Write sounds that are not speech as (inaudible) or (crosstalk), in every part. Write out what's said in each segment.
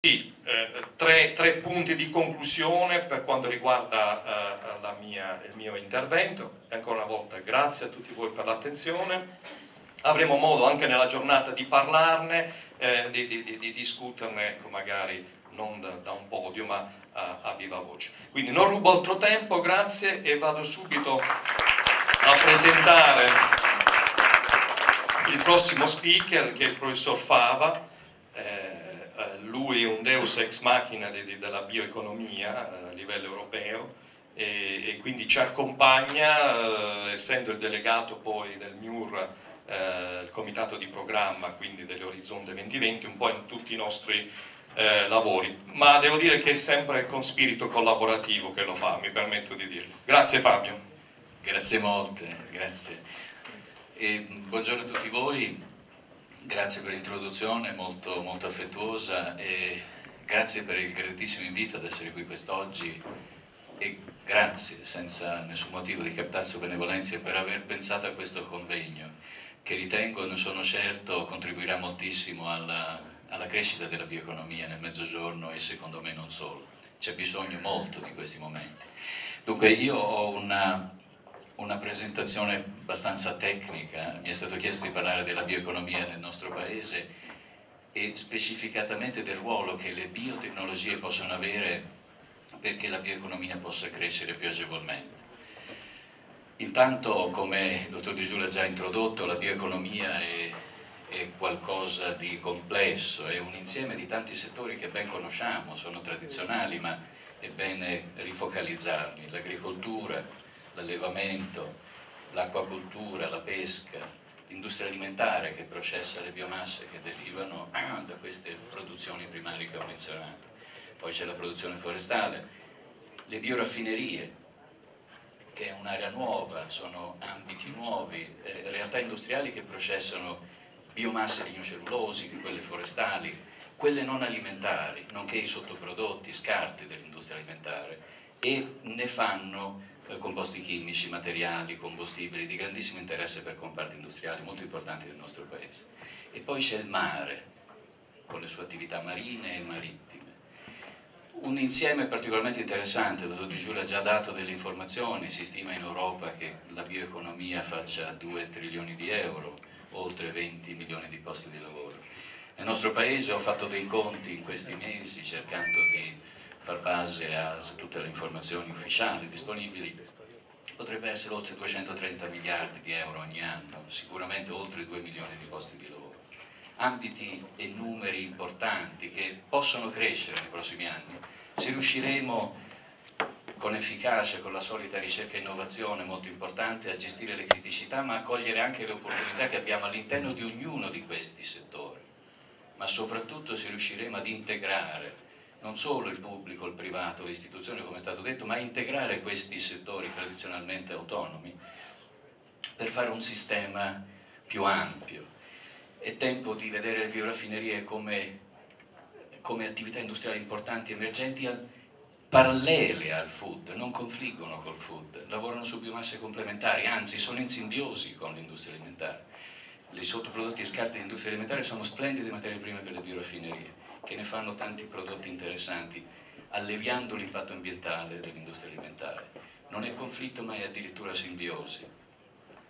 Sì, eh, tre, tre, punti di conclusione per quanto riguarda eh, mia, il mio intervento. Ancora una volta grazie a tutti voi per l'attenzione. Avremo modo anche nella giornata di parlarne, eh, di, di, di, discuterne, ecco, magari non da, da, un podio ma a, a viva voce. Quindi non rubo altro tempo, grazie e vado subito a presentare il prossimo speaker che è il professor Fava lui un deus ex machina de, de, della bioeconomia eh, a livello europeo e, e quindi ci accompagna, eh, essendo il delegato poi del MIUR, eh, il comitato di programma, quindi dell'Orizzonte 2020, un po' in tutti i nostri eh, lavori, ma devo dire che è sempre con spirito collaborativo che lo fa, mi permetto di dirlo. Grazie Fabio. Grazie molte, grazie. E buongiorno a tutti voi. Grazie per l'introduzione molto, molto affettuosa e grazie per il graditissimo invito ad essere qui quest'oggi e grazie senza nessun motivo di captazio benevolenza per aver pensato a questo convegno che ritengo, ne sono certo, contribuirà moltissimo alla, alla crescita della bioeconomia nel mezzogiorno e secondo me non solo. C'è bisogno molto di questi momenti. Dunque io ho una una presentazione abbastanza tecnica, mi è stato chiesto di parlare della bioeconomia nel nostro paese e specificatamente del ruolo che le biotecnologie possono avere perché la bioeconomia possa crescere più agevolmente. Intanto, come il dottor Di Giulio ha già introdotto, la bioeconomia è, è qualcosa di complesso, è un insieme di tanti settori che ben conosciamo, sono tradizionali, ma è bene rifocalizzarli, l'agricoltura, l'allevamento, l'acquacoltura, la pesca, l'industria alimentare che processa le biomasse che derivano (clears throat) da queste produzioni primarie che ho menzionato. Poi c'è la produzione forestale, le bioraffinerie, che è un'area nuova, sono ambiti nuovi, eh, realtà industriali che processano biomasse lignocellulosi, quelle forestali, quelle non alimentari, nonché i sottoprodotti, scarti dell'industria alimentare e ne fanno composti chimici, materiali, combustibili di grandissimo interesse per comparti industriali molto importanti del nostro paese. E poi c'è il mare, con le sue attività marine e marittime. Un insieme particolarmente interessante, il dottor Di Giulio ha già dato delle informazioni, si stima in Europa che la bioeconomia faccia 2 trilioni di euro, oltre 20 milioni di posti di lavoro. Nel nostro paese ho fatto dei conti in questi mesi cercando di far base a tutte le informazioni ufficiali disponibili, potrebbe essere oltre 230 miliardi di euro ogni anno, sicuramente oltre 2 milioni di posti di lavoro. Ambiti e numeri importanti che possono crescere nei prossimi anni. Se riusciremo con efficacia, con la solita ricerca e innovazione molto importante, a gestire le criticità, ma a cogliere anche le opportunità che abbiamo all'interno di ognuno di questi settori, ma soprattutto se riusciremo ad integrare non solo il pubblico, il privato, le istituzioni come è stato detto, ma integrare questi settori tradizionalmente autonomi per fare un sistema più ampio. È tempo di vedere le bioraffinerie come, come attività industriali importanti emergenti al, parallele al food, non confliggono col food, lavorano su biomasse complementari, anzi sono in simbiosi con l'industria alimentare. I sottoprodotti e scarti dell'industria alimentare sono splendide materie prime per le bioraffinerie che ne fanno tanti prodotti interessanti, alleviando l'impatto ambientale dell'industria alimentare. Non è conflitto ma è addirittura simbiosi.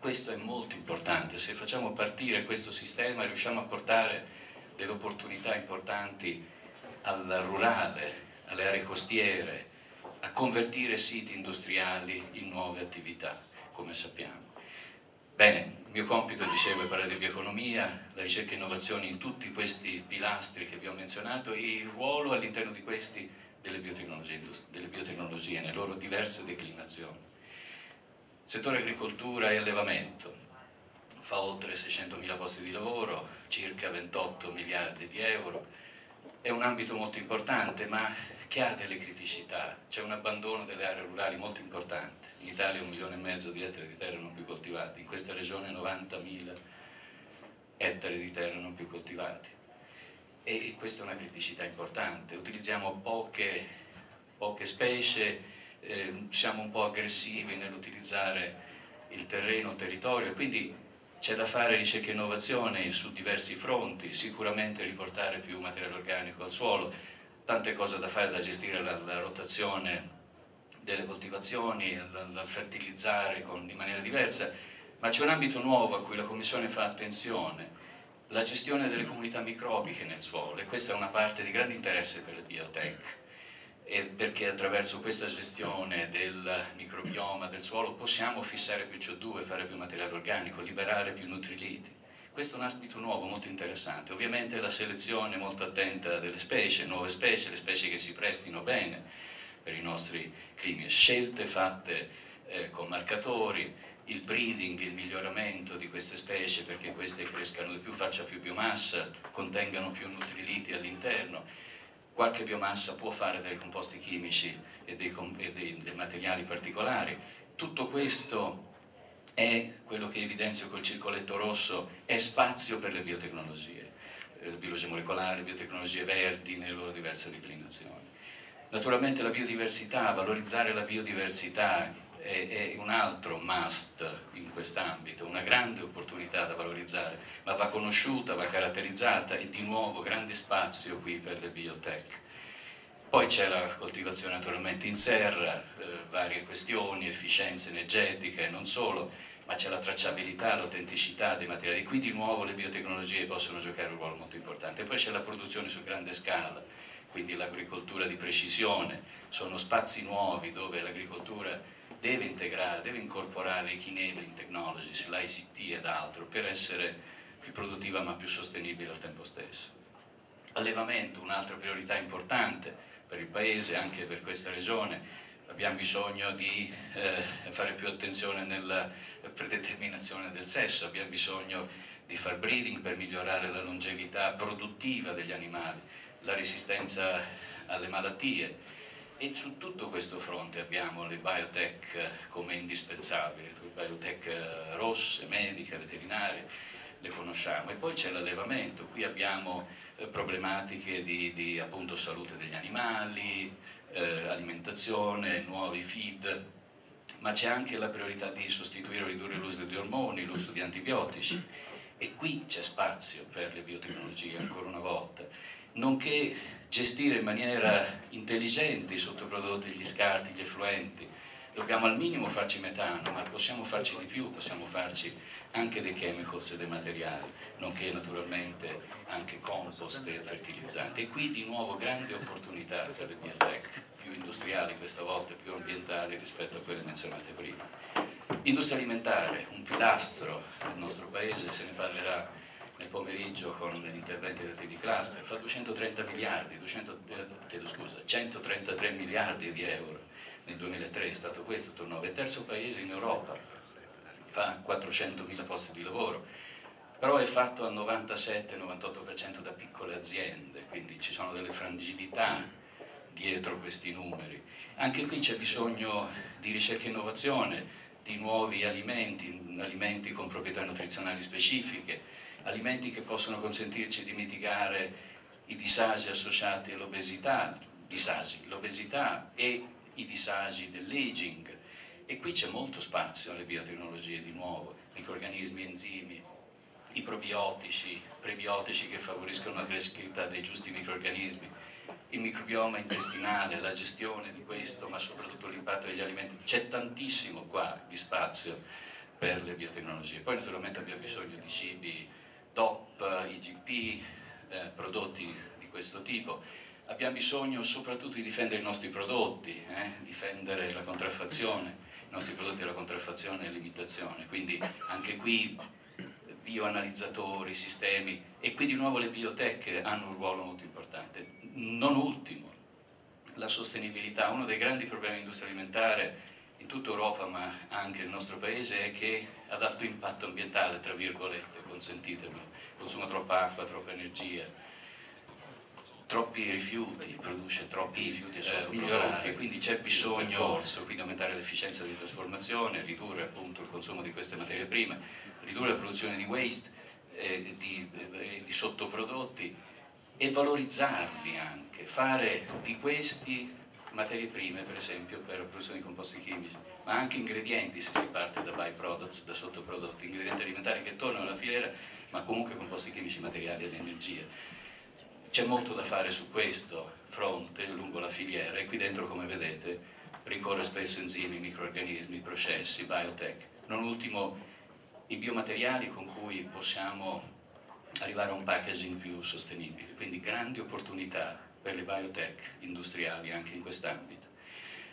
Questo è molto importante, se facciamo partire questo sistema riusciamo a portare delle opportunità importanti al rurale, alle aree costiere, a convertire siti industriali in nuove attività, come sappiamo. Bene, il mio compito, dicevo, è parlare di bioeconomia, la ricerca e innovazione in tutti questi pilastri che vi ho menzionato e il ruolo all'interno di questi delle biotecnologie, delle biotecnologie nelle loro diverse declinazioni. Settore agricoltura e allevamento. Fa oltre 600.000 posti di lavoro, circa 28 miliardi di euro, è un ambito molto importante ma che ha delle criticità, c'è un abbandono delle aree rurali molto importante in Italia un milione e mezzo di ettari di terra non più coltivati, in questa regione 90.000 ettari di terra non più coltivati. E questa è una criticità importante, utilizziamo poche, poche specie, eh, siamo un po' aggressivi nell'utilizzare il terreno, il territorio, quindi c'è da fare ricerca e innovazione su diversi fronti, sicuramente riportare più materiale organico al suolo, tante cose da fare, da gestire la, la rotazione delle coltivazioni, il fertilizzare con, in maniera diversa, ma c'è un ambito nuovo a cui la Commissione fa attenzione, la gestione delle comunità microbiche nel suolo e questa è una parte di grande interesse per le biotech perché attraverso questa gestione del microbioma del suolo possiamo fissare più CO2, fare più materiale organico, liberare più nutriliti. Questo è un ambito nuovo, molto interessante. Ovviamente la selezione molto attenta delle specie, nuove specie, le specie che si prestino bene per i nostri climi, scelte fatte eh, con marcatori, il breeding, il miglioramento di queste specie perché queste crescano di più, faccia più biomassa, contengano più nutriliti all'interno. Qualche biomassa può fare dei composti chimici e dei, e dei, dei materiali particolari. Tutto questo è quello che evidenzio col circoletto rosso, è spazio per le biotecnologie, le biologie molecolari, le biotecnologie verdi nelle loro diverse declinazioni. Naturalmente la biodiversità, valorizzare la biodiversità è, è un altro must in quest'ambito, una grande opportunità da valorizzare, ma va conosciuta, va caratterizzata e di nuovo grande spazio qui per le biotech. Poi c'è la coltivazione naturalmente in serra, eh, varie questioni, efficienza energetica e non solo, ma c'è la tracciabilità, l'autenticità dei materiali. Qui di nuovo le biotecnologie possono giocare un ruolo molto importante. Poi c'è la produzione su grande scala, quindi l'agricoltura di precisione, sono spazi nuovi dove l'agricoltura deve integrare, deve incorporare i key enabling technologies, l'ICT ed altro per essere più produttiva ma più sostenibile al tempo stesso. Allevamento, un'altra priorità importante per il Paese, anche per questa regione, abbiamo bisogno di eh, fare più attenzione nella predeterminazione del sesso, abbiamo bisogno di far breeding per migliorare la longevità produttiva degli animali, la resistenza alle malattie. E su tutto questo fronte abbiamo le biotech come indispensabili, le biotech rosse, mediche, veterinarie, le conosciamo. E poi c'è l'allevamento, qui abbiamo eh, problematiche di, di salute degli animali, eh, alimentazione, nuovi feed, ma c'è anche la priorità di sostituire o ridurre l'uso di ormoni, l'uso di antibiotici. E qui c'è spazio per le biotecnologie ancora una volta, nonché gestire in maniera intelligente i sottoprodotti, gli scarti, gli effluenti. Dobbiamo al minimo farci metano, ma possiamo farci di più, possiamo farci anche dei chemicals e dei materiali, nonché naturalmente anche compost e fertilizzanti. E qui di nuovo grande opportunità per le biotech, più industriali questa volta, più ambientali rispetto a quelle menzionate prima. Industria alimentare, un pilastro del nostro paese, se ne parlerà nel pomeriggio con del TV Cluster, fa 230 miliardi, 200, eh, scusa, 133 miliardi di euro nel 2003, è stato questo il turnover, il terzo paese in Europa, fa 400 mila posti di lavoro, però è fatto al 97-98% da piccole aziende, quindi ci sono delle fragilità dietro questi numeri. Anche qui c'è bisogno di ricerca e innovazione, di nuovi alimenti, alimenti con proprietà nutrizionali specifiche, alimenti che possono consentirci di mitigare i disagi associati all'obesità, disagi, l'obesità e i disagi dell'aging. E qui c'è molto spazio alle biotecnologie di nuovo, microorganismi, enzimi, i probiotici, prebiotici che favoriscono la crescita dei giusti microorganismi, il microbioma intestinale, la gestione di questo, ma soprattutto l'impatto degli alimenti. C'è tantissimo qua di spazio per le biotecnologie. Poi naturalmente abbiamo bisogno di cibi DOP, IGP, eh, prodotti di questo tipo. Abbiamo bisogno soprattutto di difendere i nostri prodotti, eh, difendere la contraffazione, i nostri prodotti dalla contraffazione e limitazione, quindi anche qui bioanalizzatori, sistemi e qui di nuovo le biotech hanno un ruolo molto importante. Non ultimo, la sostenibilità, uno dei grandi problemi dell'industria alimentare in tutta Europa ma anche nel nostro paese è che ad alto impatto ambientale, tra virgolette, consentitemi, consuma troppa acqua, troppa energia, troppi rifiuti, produce troppi rifiuti eh, migliorati, quindi c'è bisogno corso, quindi aumentare l'efficienza di trasformazione, ridurre appunto il consumo di queste materie prime, ridurre la produzione di waste, eh, di, eh, di sottoprodotti e valorizzarli anche, fare di questi materie prime per esempio per la produzione di composti chimici, ma anche ingredienti se si parte da byproducts, da sottoprodotti, ingredienti alimentari che tornano alla filiera, ma comunque composti chimici, materiali ed energia. C'è molto da fare su questo fronte qui dentro, come vedete, ricorre spesso enzimi, microorganismi, processi, biotech. Non ultimo i biomateriali con cui possiamo arrivare a un packaging più sostenibile, quindi grandi opportunità per le biotech industriali anche in quest'ambito.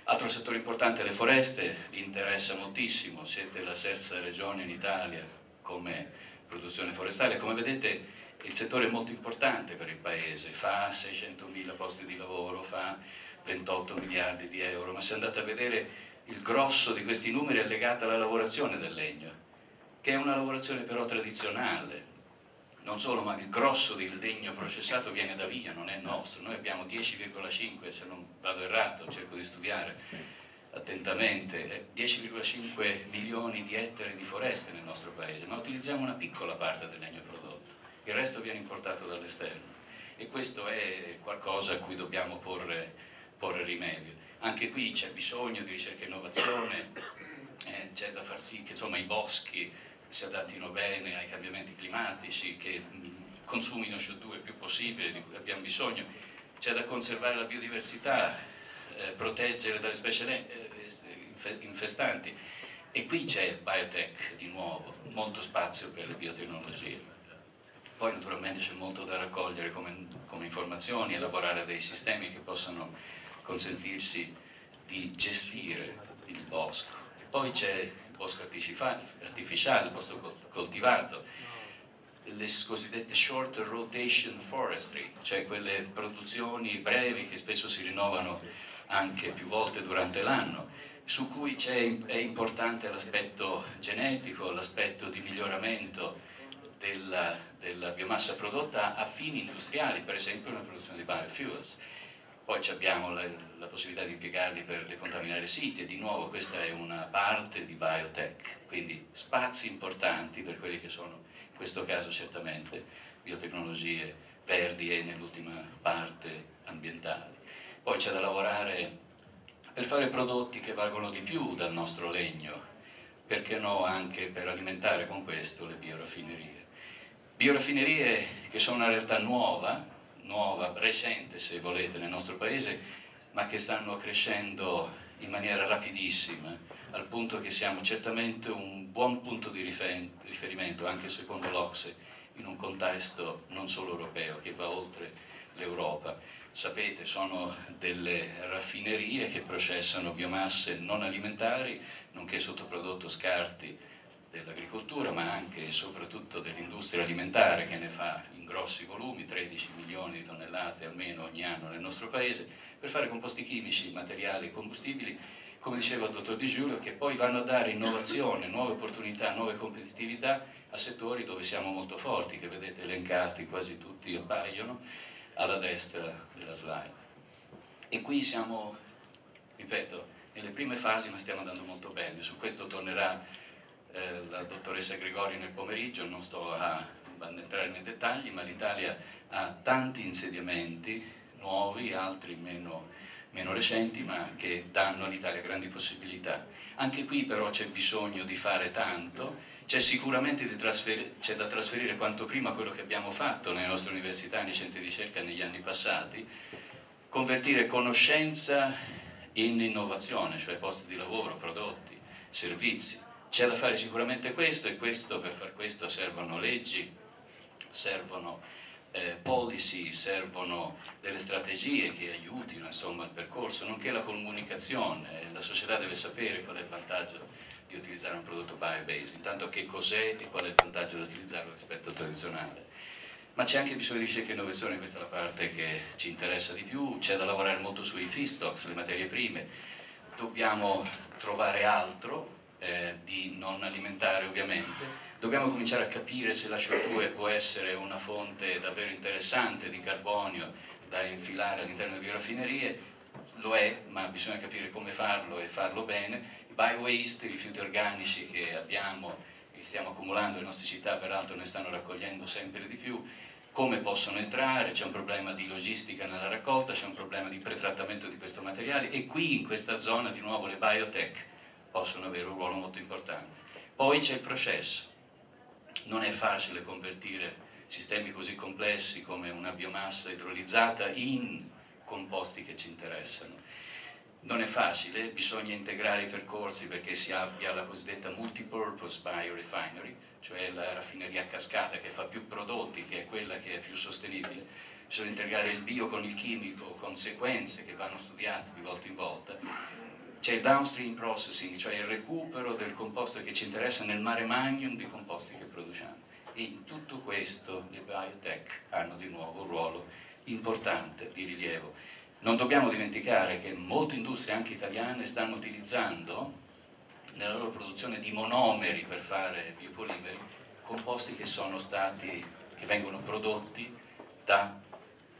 Altro settore importante le foreste, vi interessa moltissimo, siete la sesta regione in Italia come produzione forestale, come vedete il settore è molto importante per il Paese, fa 600.000 posti di lavoro, fa 28 miliardi di euro, ma se andate a vedere il grosso di questi numeri è legato alla lavorazione del legno, che è una lavorazione però tradizionale, non solo, ma il grosso del legno processato viene da via, non è nostro. Noi abbiamo 10,5, se non vado errato, cerco di studiare attentamente, 10,5 eh, milioni di ettari di foreste nel nostro paese, ma utilizziamo una piccola parte del legno prodotto, il resto viene importato dall'esterno e questo è qualcosa a cui dobbiamo porre, porre rimedio. Anche qui c'è bisogno di ricerca e innovazione, eh, c'è da far sì che insomma, i boschi si adattino bene ai cambiamenti climatici, che consumino CO2 il più possibile, di cui abbiamo bisogno, c'è da conservare la biodiversità, eh, proteggere dalle specie eh, infestanti e qui c'è biotech di nuovo, molto spazio per le biotecnologie. Poi naturalmente c'è molto da raccogliere come, come informazioni, elaborare dei sistemi che possano consentirsi di gestire il bosco. Poi c'è bosco artificiale, bosco coltivato, le cosiddette short rotation forestry, cioè quelle produzioni brevi che spesso si rinnovano anche più volte durante l'anno, su cui è importante l'aspetto genetico, l'aspetto di miglioramento della, della biomassa prodotta a fini industriali, per esempio nella produzione di biofuels poi abbiamo la, la, possibilità di impiegarli per decontaminare siti e di nuovo questa è una parte di biotech, quindi spazi importanti per quelli che sono, in questo caso certamente, biotecnologie verdi e nell'ultima parte ambientali. Poi c'è da lavorare per fare prodotti che valgono di più dal nostro legno, perché no anche per alimentare con questo le bioraffinerie. Bioraffinerie che sono una realtà nuova, nuova, recente se volete nel nostro paese, ma che stanno crescendo in maniera rapidissima, al punto che siamo certamente un buon punto di riferimento, anche secondo l'Ocse, in un contesto non solo europeo, che va oltre l'Europa. Sapete, sono delle raffinerie che processano biomasse non alimentari, nonché sottoprodotto scarti dell'agricoltura, ma anche e soprattutto dell'industria alimentare che ne fa in grossi volumi, 13 milioni di tonnellate almeno ogni anno nel nostro paese, per fare composti chimici, materiali e combustibili, come diceva il dottor Di Giulio, che poi vanno a dare innovazione, nuove opportunità, nuove competitività a settori dove siamo molto forti, che vedete elencati, quasi tutti appaiono, alla destra della slide. E qui siamo, ripeto, nelle prime fasi ma stiamo andando molto bene, su questo tornerà eh, la dottoressa Gregori nel pomeriggio, non sto a, entrare nei dettagli, ma l'Italia ha tanti insediamenti nuovi, altri meno, meno recenti, ma che danno all'Italia grandi possibilità. Anche qui però c'è bisogno di fare tanto, c'è sicuramente da trasferire quanto prima quello che abbiamo fatto nelle nostre università, nei centri di ricerca negli anni passati, convertire conoscenza in innovazione, cioè posti di lavoro, prodotti, servizi. C'è da fare sicuramente questo e questo, per far questo servono leggi, servono eh, policy, servono delle strategie che aiutino insomma, il percorso, nonché la comunicazione. La società deve sapere qual è il vantaggio di utilizzare un prodotto bio-based, intanto che cos'è e qual è il vantaggio di utilizzarlo rispetto al tradizionale. Ma c'è anche bisogno di ricerca e innovazione, questa è la parte che ci interessa di più, c'è da lavorare molto sui feedstocks, le materie prime, dobbiamo trovare altro, eh, di non alimentare ovviamente, dobbiamo cominciare a capire se la CO2 può essere una fonte davvero interessante di carbonio da infilare all'interno delle bioraffinerie, lo è, ma bisogna capire come farlo e farlo bene. I bio-waste, i rifiuti organici che abbiamo e stiamo accumulando nelle nostre città, peraltro ne stanno raccogliendo sempre di più, come possono entrare, c'è un problema di logistica nella raccolta, c'è un problema di pretrattamento di questo materiale e qui in questa zona di nuovo le biotech possono avere un ruolo molto importante. Poi c'è il processo, non è facile convertire sistemi così complessi come una biomassa idrolizzata in composti che ci interessano. Non è facile, bisogna integrare i percorsi perché si abbia la cosiddetta multipurpose biorefinery, cioè la raffineria a cascata che fa più prodotti, che è quella che è più sostenibile. Bisogna integrare il bio con il chimico, con sequenze che vanno studiate di volta in volta. C'è il downstream processing, cioè il recupero del composto che ci interessa nel mare magnum di composti che produciamo. E in tutto questo le biotech hanno di nuovo un ruolo importante di rilievo. Non dobbiamo dimenticare che molte industrie, anche italiane, stanno utilizzando nella loro produzione di monomeri per fare biopolimeri composti che sono stati, che vengono prodotti da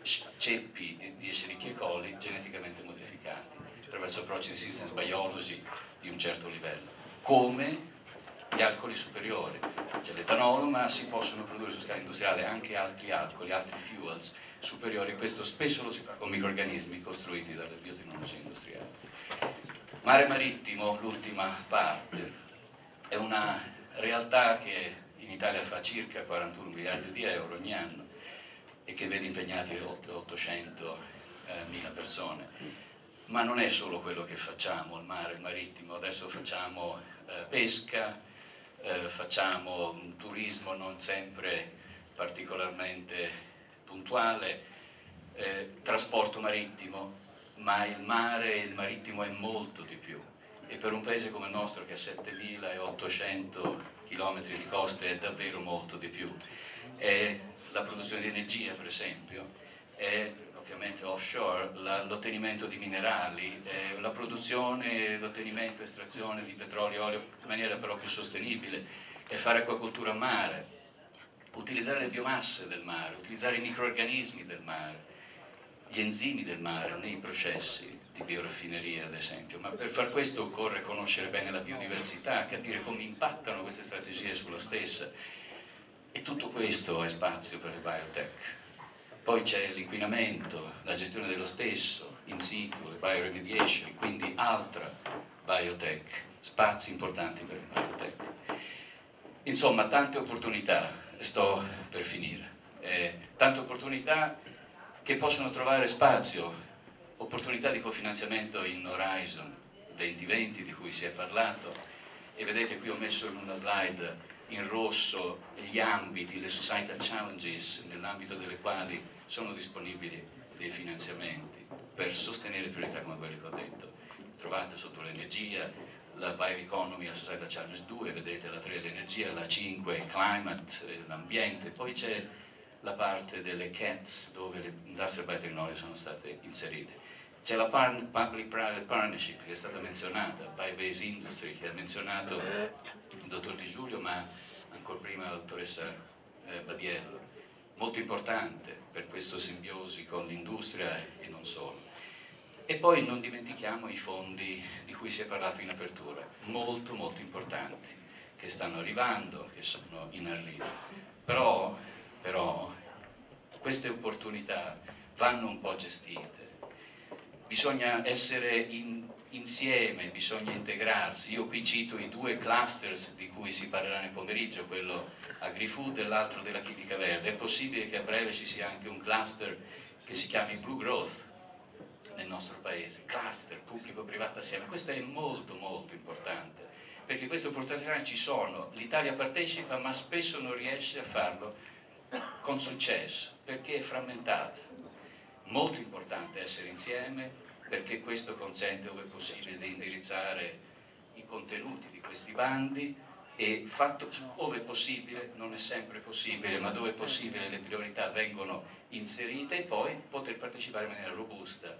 ceppi di Escherichia coli geneticamente modificati attraverso approcci di systems biology di un certo livello, come gli alcoli superiori. C'è l'etanolo, ma si possono produrre su scala industriale anche altri alcoli, altri fuels superiori questo spesso lo si fa con microrganismi costruiti dalle biotecnologie industriali. Mare marittimo, l'ultima parte, è una realtà che in Italia fa circa 41 miliardi di euro ogni anno e che vede impegnati 800 mila persone. Ma non è solo quello che facciamo, il mare, il marittimo, adesso facciamo eh, pesca, eh, facciamo un turismo non sempre particolarmente puntuale, eh, trasporto marittimo, ma il mare e il marittimo è molto di più. E per un paese come il nostro che ha 7800 km di coste è davvero molto di più. È la produzione di energia per esempio, è ovviamente offshore, l'ottenimento di minerali, la produzione, l'ottenimento e estrazione di petrolio e olio in maniera però più sostenibile, è fare acquacoltura a mare, utilizzare le biomasse del mare, utilizzare i microorganismi del mare, gli enzimi del mare nei processi di bioraffineria ad esempio, ma per far questo occorre conoscere bene la biodiversità, capire come impattano queste strategie sulla stessa e tutto questo è spazio per le biotech. Poi c'è l'inquinamento, la gestione dello stesso, in situ, le bioremediation, quindi altra biotech, spazi importanti per le biotech. Insomma, tante opportunità sto per finire. Eh, tante opportunità che possono trovare spazio, opportunità di cofinanziamento in Horizon 2020 di cui si è parlato e vedete qui ho messo in una slide in rosso gli ambiti, le societal challenges nell'ambito delle quali sono disponibili dei finanziamenti per sostenere priorità come quelle che ho detto. Trovate sotto l'energia, la bioeconomy, la Società Challenge 2, vedete la 3 l'energia, la 5 climate, l'ambiente, poi c'è la parte delle CATS dove le industrial biotecnology sono state inserite. C'è la public-private partnership che è stata menzionata, Biobase Industry che ha menzionato il dottor Di Giulio ma ancora prima la dottoressa eh, Badiello, molto importante per questa simbiosi con l'industria e non solo. E poi non dimentichiamo i fondi di cui si è parlato in apertura, molto molto importanti, che stanno arrivando, che sono in arrivo. Però, però queste opportunità vanno un po' gestite. Bisogna essere in, insieme, bisogna integrarsi. Io qui cito i due clusters di cui si parlerà nel pomeriggio, quello agri-food e l'altro della chimica verde. È possibile che a breve ci sia anche un cluster che si chiami Blue Growth, nel nostro paese, cluster pubblico-privato assieme, questo è molto molto importante, perché queste opportunità ci sono, l'Italia partecipa ma spesso non riesce a farlo con successo, perché è frammentata. Molto importante essere insieme, perché questo consente, ove possibile, di indirizzare i contenuti di questi bandi e fatto, ove possibile, non è sempre possibile, ma dove è possibile le priorità vengono inserite e poi poter partecipare in maniera robusta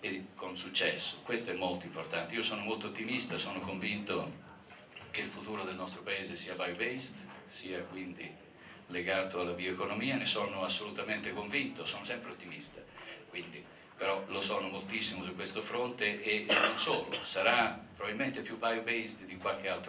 e con successo. Questo è molto importante. Io sono molto ottimista, sono convinto che il futuro del nostro paese sia bio-based, sia quindi legato alla bioeconomia, ne sono assolutamente convinto, sono sempre ottimista, quindi, però lo sono moltissimo su questo fronte e, e non solo, sarà probabilmente più bio-based di qualche altro